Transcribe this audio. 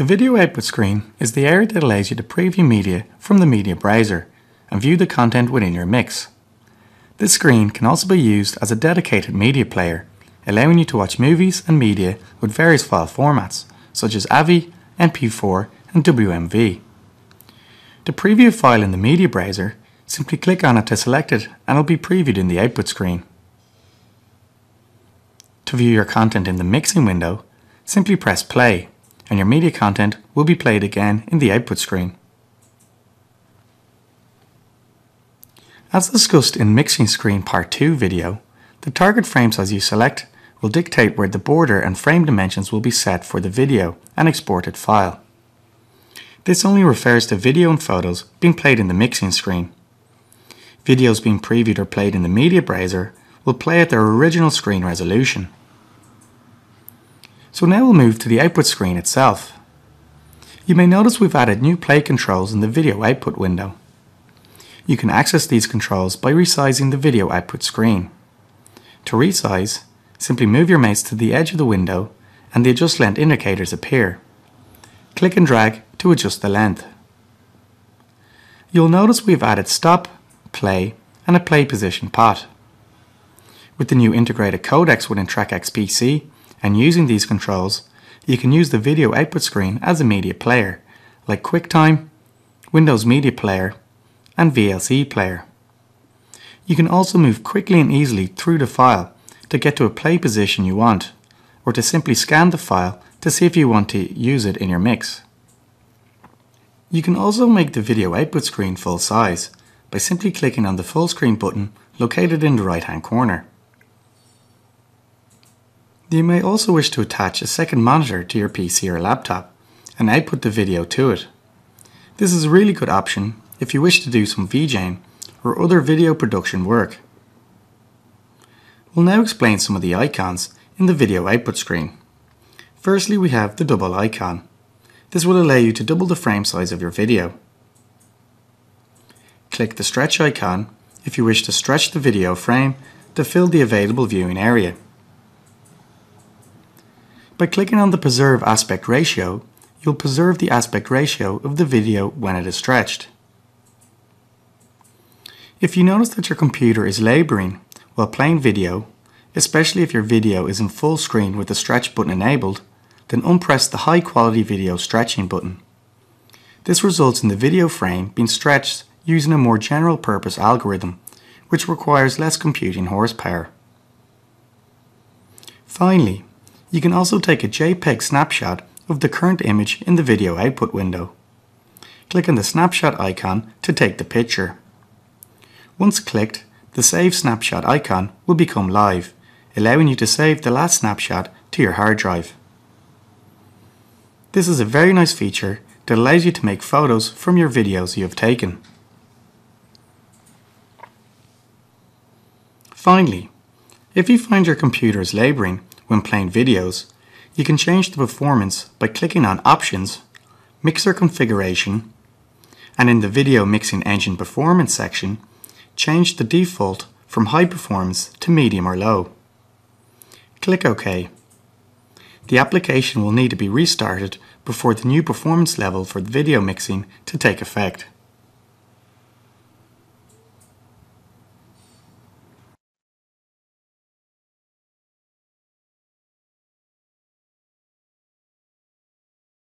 The video output screen is the area that allows you to preview media from the media browser and view the content within your mix. This screen can also be used as a dedicated media player, allowing you to watch movies and media with various file formats, such as AVI, MP4 and WMV. To preview a file in the media browser, simply click on it to select it and it will be previewed in the output screen. To view your content in the mixing window, simply press play and your media content will be played again in the output screen. As discussed in Mixing Screen Part 2 video, the target frame size you select will dictate where the border and frame dimensions will be set for the video and exported file. This only refers to video and photos being played in the mixing screen. Videos being previewed or played in the media browser will play at their original screen resolution. So now we'll move to the output screen itself. You may notice we've added new play controls in the video output window. You can access these controls by resizing the video output screen. To resize, simply move your mouse to the edge of the window and the adjust length indicators appear. Click and drag to adjust the length. You'll notice we've added stop, play and a play position pot. With the new integrated codecs within trakAxPC and using these controls, you can use the video output screen as a media player, like QuickTime, Windows Media Player and VLC Player. You can also move quickly and easily through the file to get to a play position you want, or to simply scan the file to see if you want to use it in your mix. You can also make the video output screen full size by simply clicking on the full screen button located in the right hand corner. You may also wish to attach a second monitor to your PC or laptop and output the video to it. This is a really good option if you wish to do some VJing or other video production work. We'll now explain some of the icons in the video output screen. Firstly, we have the double icon. This will allow you to double the frame size of your video. Click the stretch icon if you wish to stretch the video frame to fill the available viewing area. By clicking on the Preserve Aspect Ratio, you'll preserve the aspect ratio of the video when it is stretched. If you notice that your computer is labouring while playing video, especially if your video is in full screen with the stretch button enabled, then unpress the high quality video stretching button. This results in the video frame being stretched using a more general purpose algorithm, which requires less computing horsepower. Finally, you can also take a JPEG snapshot of the current image in the video output window. Click on the snapshot icon to take the picture. Once clicked, the Save Snapshot icon will become live, allowing you to save the last snapshot to your hard drive. This is a very nice feature that allows you to make photos from your videos you have taken. Finally, if you find your computer is labouring when playing videos, you can change the performance by clicking on Options, Mixer Configuration, and in the Video Mixing Engine Performance section, change the default from high performance to medium or low. Click OK. The application will need to be restarted before the new performance level for video mixing to take effect.